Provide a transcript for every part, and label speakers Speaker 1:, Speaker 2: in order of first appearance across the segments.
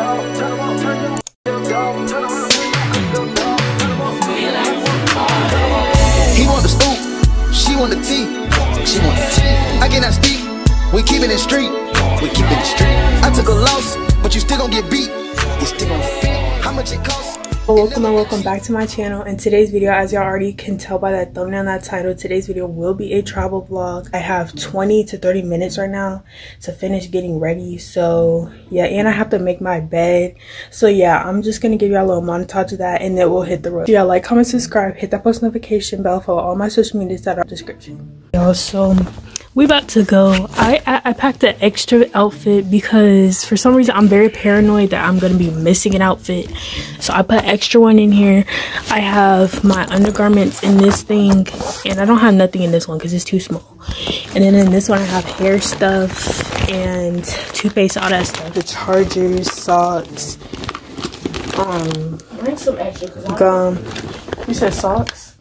Speaker 1: He want the stoop, she want the tea. She want the tea. I cannot speak. We keep it in street. We keep it in street. I took a loss, but you still gon' get beat. You still gon' get beat. How much it costs?
Speaker 2: Welcome and welcome back to my channel. In today's video, as y'all already can tell by that thumbnail and that title, today's video will be a travel vlog. I have 20 to 30 minutes right now to finish getting ready. So yeah, and I have to make my bed. So yeah, I'm just gonna give y'all a little montage of that and then we'll hit the road. Yeah, like, comment, subscribe, hit that post notification bell, follow all my social medias that are in the description. Y'all, so we about to go. I, I i packed an extra outfit because for some reason i'm very paranoid that i'm gonna be missing an outfit. So i put extra one in here. I have my undergarments in this thing and i don't have nothing in this one because it's too small. And then in this one i have hair stuff and toothpaste all that stuff. The chargers socks. Um
Speaker 3: Bring some extra
Speaker 2: gum. You said socks?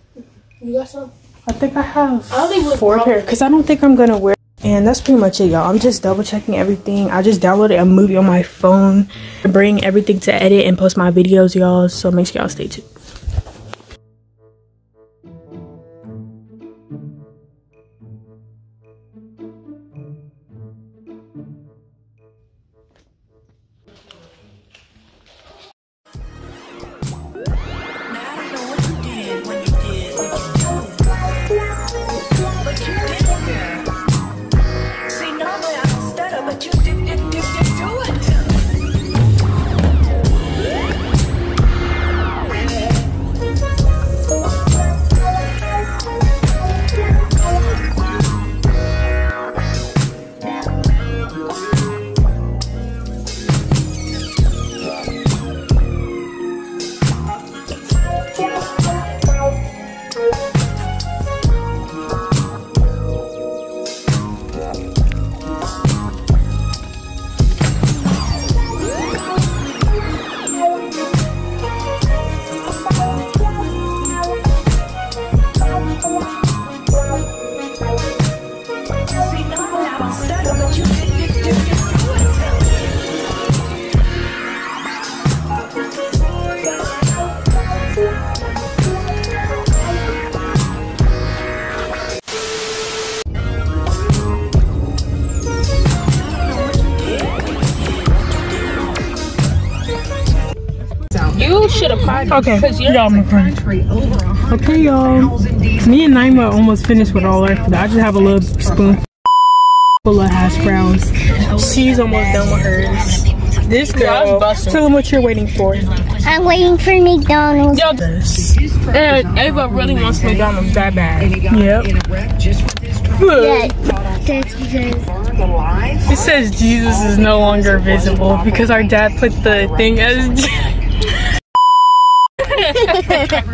Speaker 3: You got some?
Speaker 2: I think I have
Speaker 3: I don't think we'll
Speaker 2: four pair because I don't think I'm gonna wear. And that's pretty much it, y'all. I'm just double checking everything. I just downloaded a movie on my phone to bring everything to edit and post my videos, y'all. So make sure y'all stay tuned.
Speaker 3: Should.
Speaker 2: Okay,
Speaker 3: you're
Speaker 2: y'all, my friend. Okay, y'all. Me and Naima almost finished with all our food. I just have a little spoon full of hash browns. She's almost done with hers. This girl,
Speaker 3: busting.
Speaker 2: tell them what you're waiting for.
Speaker 4: I'm waiting for McDonald's.
Speaker 3: Yo, and Ava really wants McDonald's that bad.
Speaker 2: Yep.
Speaker 4: Yeah, that's because
Speaker 2: It says Jesus is no longer visible because our dad put the thing as.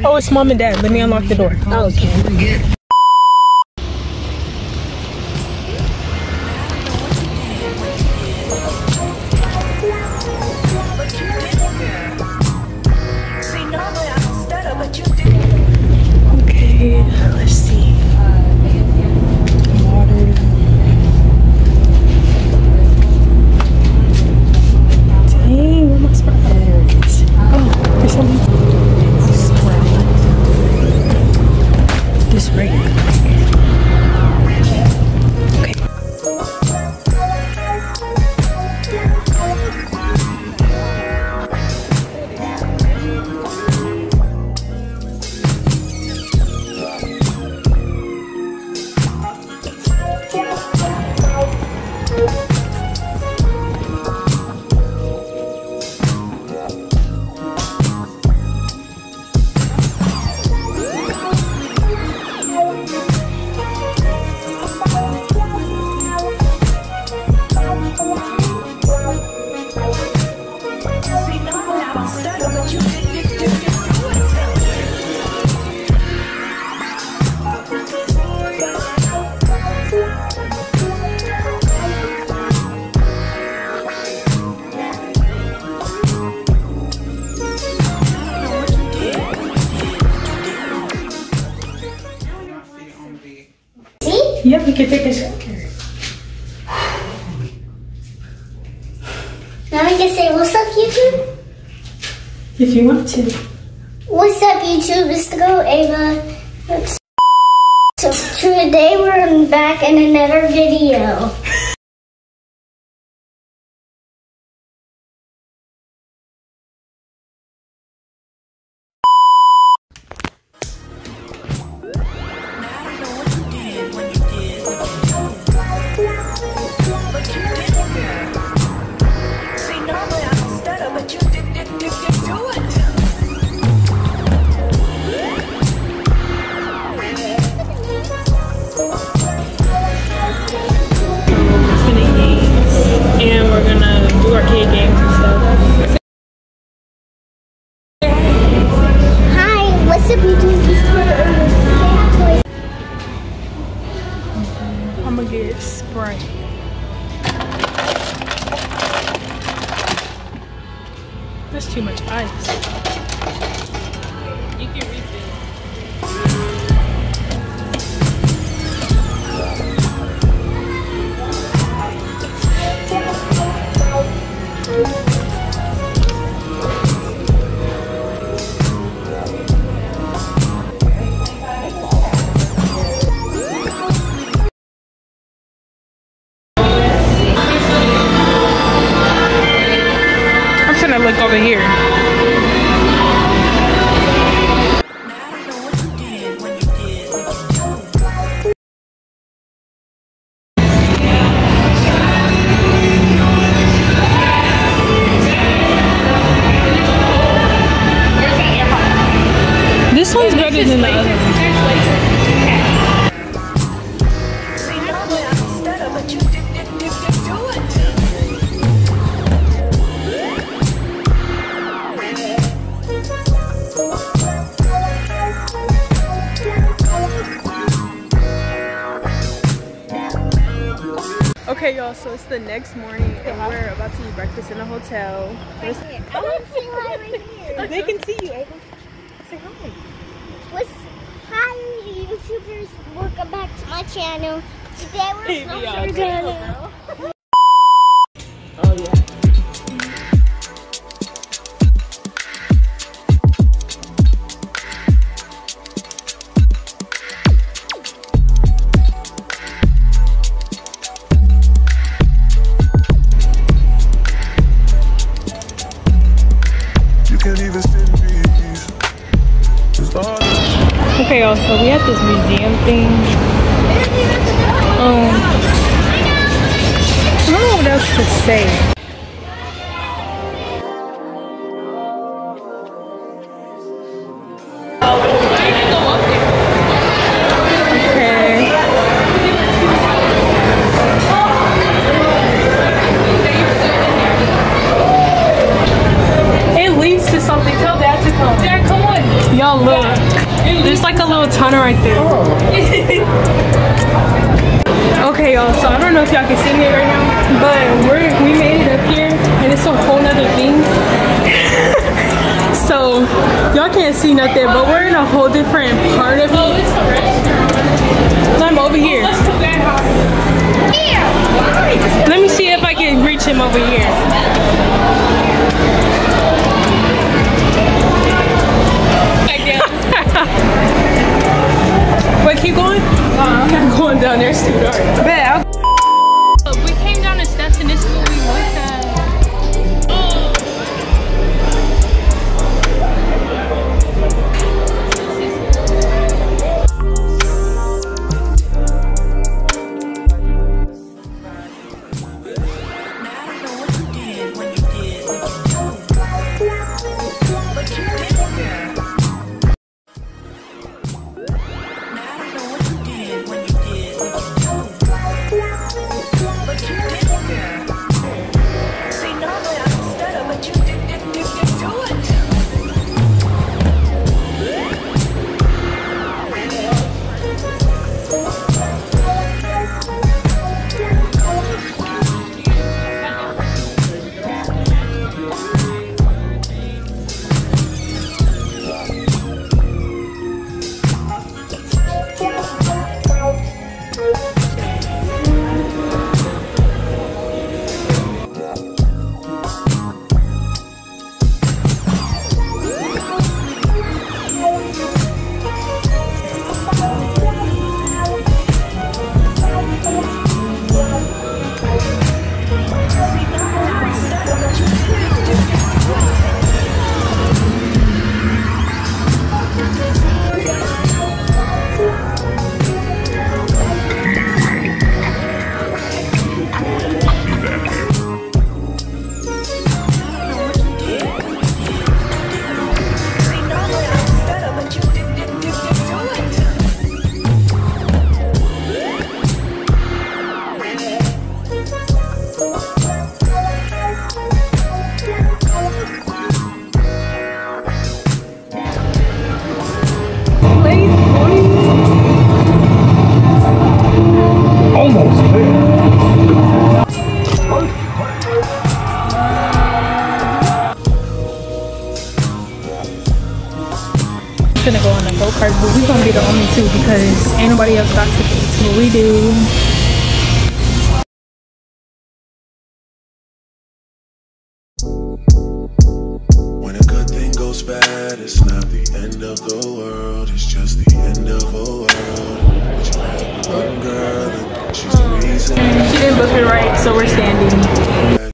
Speaker 2: oh, it's mom and dad. Let me unlock the door. Oh, okay. Okay, Yeah, we can take a shower.
Speaker 4: Now I can say, what's up, YouTube?
Speaker 5: If you want to.
Speaker 4: What's up, YouTube? It's the girl Ava. So today we're back in another video.
Speaker 2: I'm gonna get Sprite. That's too much ice. Y'all, so it's the next morning and we're about to eat breakfast in a hotel. There's-
Speaker 4: I want to say hi right here.
Speaker 2: They can see you, Ava. Say hi.
Speaker 4: What's, hi, YouTubers. Welcome back to my channel. Today we're,
Speaker 2: Hey, Okay, y'all, so we at this museum thing. Um, I don't know what else to say. Like a little tunnel right there. okay, y'all. So I don't know if y'all can see me right now, but we're we made it up here, and it's a whole nother thing. so y'all can't see nothing, but we're in a whole different part of it. I'm over here. Let me see if I can reach him over here. Ain't nobody else got tickets. But we do.
Speaker 6: When a good thing goes bad, it's not the end of the world, it's just the end of a world. But you have one girl, and she's the reason.
Speaker 2: She didn't book it right, so we're standing.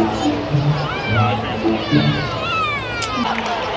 Speaker 7: See, normally I don't stutter, but you